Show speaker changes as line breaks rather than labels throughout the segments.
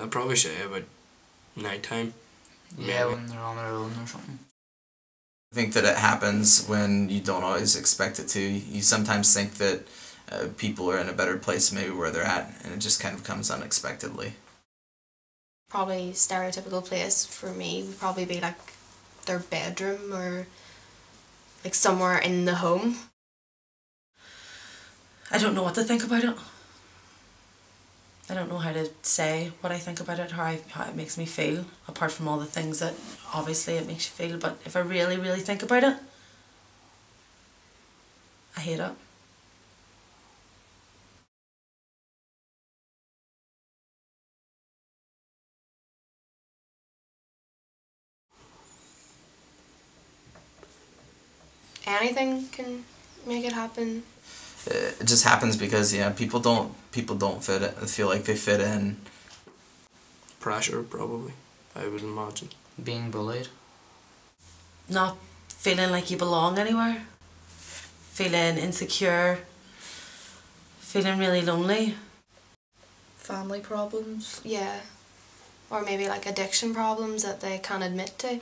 I'd probably say about night time.
Yeah,
Maybe.
when they're on their own or something.
I think that it happens when you don't always expect it to. You sometimes think that uh, people are in a better place maybe where they're at, and it just kind of comes unexpectedly.
Probably stereotypical place for me would probably be like their bedroom or like somewhere in the home.
I don't know what to think about it. I don't know how to say what I think about it, how, I, how it makes me feel, apart from all the things that obviously it makes you feel. But if I really, really think about it, I hate it.
Anything can make it happen.
Uh, It just happens because yeah, people don't people don't fit it. Feel like they fit in.
Pressure, probably. I would imagine.
Being bullied.
Not feeling like you belong anywhere, feeling insecure, feeling really lonely.
Family problems.
Yeah. Or maybe like addiction problems that they can't admit to.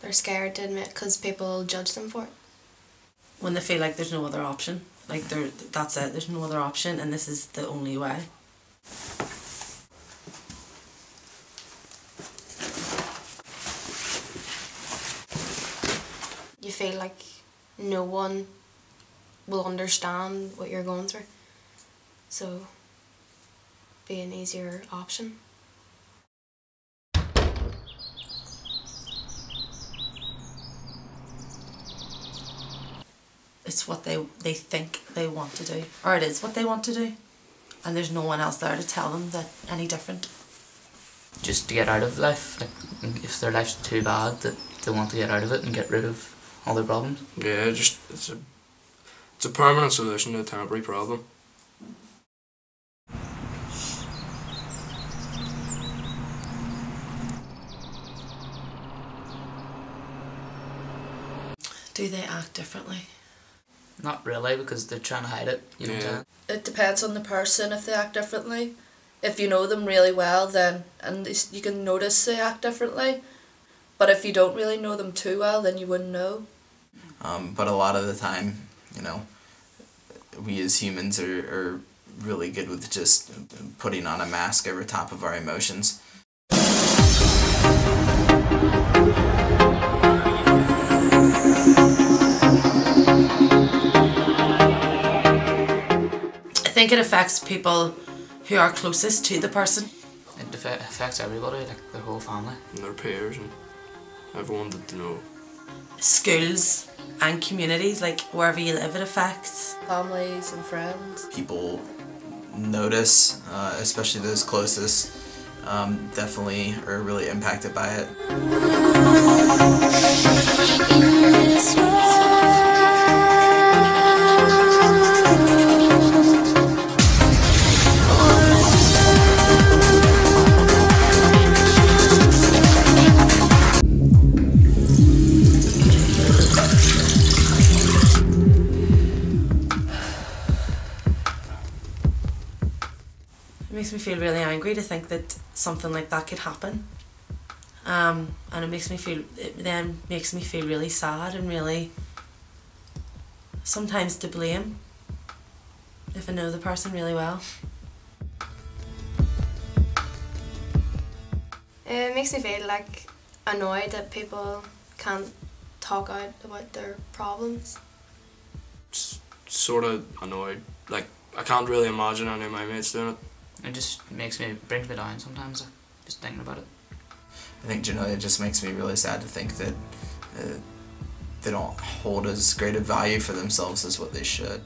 They're scared to admit because people judge them for it.
when they feel like there's no other option. Like there, that's it. There's no other option, and this is the only way.
You feel like no one will understand what you're going through. So, be an easier option.
It's what they they think they want to do, or it is what they want to do, and there's no one else there to tell them that any different.
Just to get out of life. Like, if their life's too bad, that they want to get out of it and get rid of all their problems.
Yeah, just it's a it's a permanent solution to a temporary problem.
Do they act differently?
Not really, because they're trying to hide it. You know what I'm saying?
It depends on the person if they act differently. If you know them really well, then and you can notice they act differently. But if you don't really know them too well, then you wouldn't know.
Um, but a lot of the time, you know, we as humans are, are really good with just putting on a mask over top of our emotions.
Think it affects people who are closest to the person.
It affe- affects everybody, like their whole family.
And their peers and everyone that they know.
Schools and communities, like wherever you live, it affects.
Families and friends.
People notice, uh, especially those closest, um, definitely are really impacted by it.
Makes me feel really angry to think that something like that could happen. Um, and it makes me feel, it then makes me feel really sad and really sometimes to blame if I know the person really well.
It makes me feel like annoyed that people can't talk out about their problems.
It's sort of annoyed. Like I can't really imagine any of my mates doing it.
It just makes me, brings me down sometimes, just thinking about it.
I think generally it just makes me really sad to think that uh, they don't hold as great a value for themselves as what they should.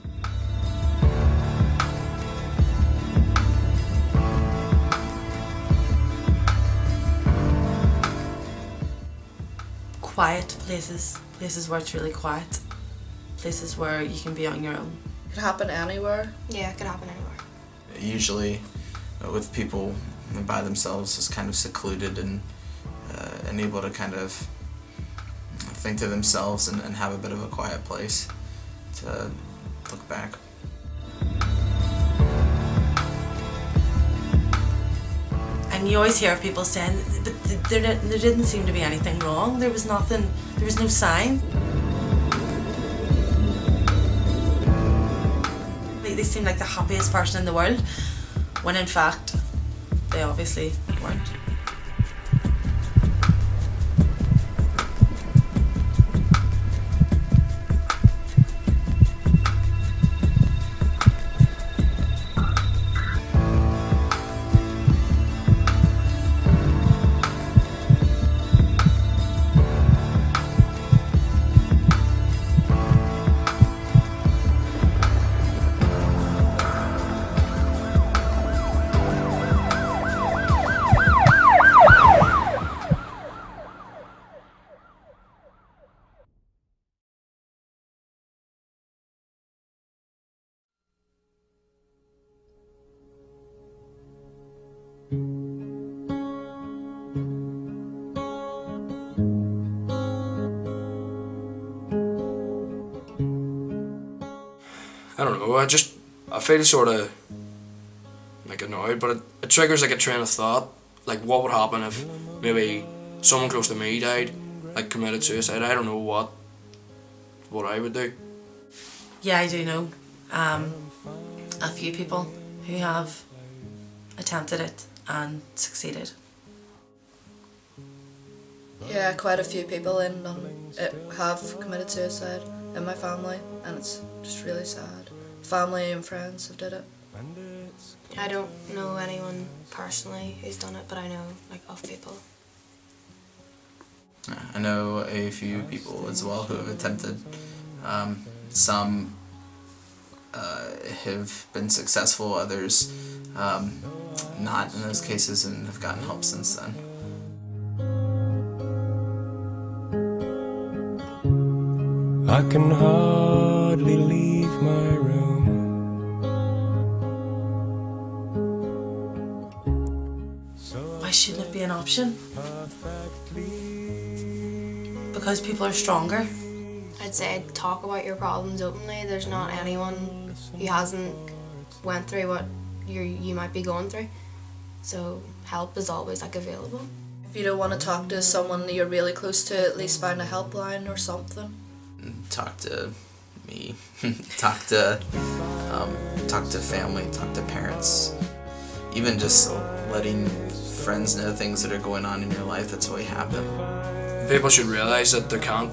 Quiet places, places where it's really quiet, places where you can be on your own.
It could happen anywhere.
Yeah, it could happen anywhere.
Usually, with people by themselves, is kind of secluded and uh, and able to kind of think to themselves and, and have a bit of a quiet place to look back.
And you always hear people saying, but there, there didn't seem to be anything wrong. There was nothing. There was no sign. They seemed like the happiest person in the world, when in fact, they obviously weren't.
I don't know. I just I feel sort of like annoyed, but it, it triggers like a train of thought. Like what would happen if maybe someone close to me died, like committed suicide? I don't know what what I would do.
Yeah, I do know um, a few people who have attempted it and succeeded.
Yeah, quite a few people in um, it have committed suicide in my family, and it's just really sad. Family and friends have did it.
I don't know anyone personally who's done it, but I know like of people.
I know a few people as well who have attempted. Um, some uh, have been successful, others um, not in those cases, and have gotten help since then.
I can hardly leave my room.
Option? Because people are stronger.
I'd say talk about your problems openly. There's not anyone who hasn't went through what you you might be going through. So help is always like available.
If you don't want to talk to someone that you're really close to, at least find a helpline or something.
Talk to me, talk to um, talk to family, talk to parents, even just letting friends and know things that are going on in your life that's really happen.
People should realise that they can't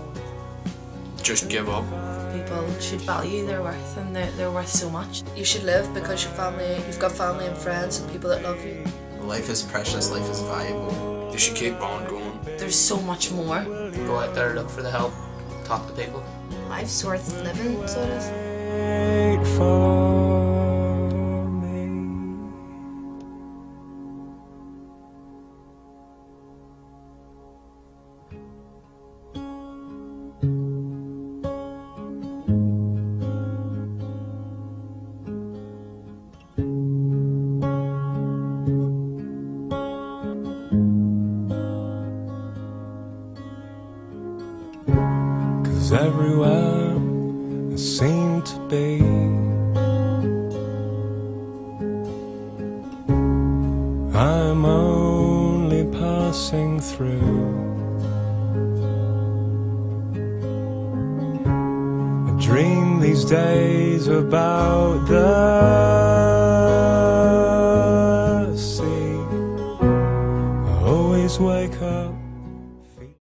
just give up.
People should value their worth and they're, they're worth so much.
You should live because your family, you've got family and friends and people that love you.
Life is precious, life is valuable.
You should keep on going.
There's so much more.
Go out there, look for the help, talk to people.
Life's worth living, so it is.
Everywhere I seem to be. I'm only passing through. I dream these days about the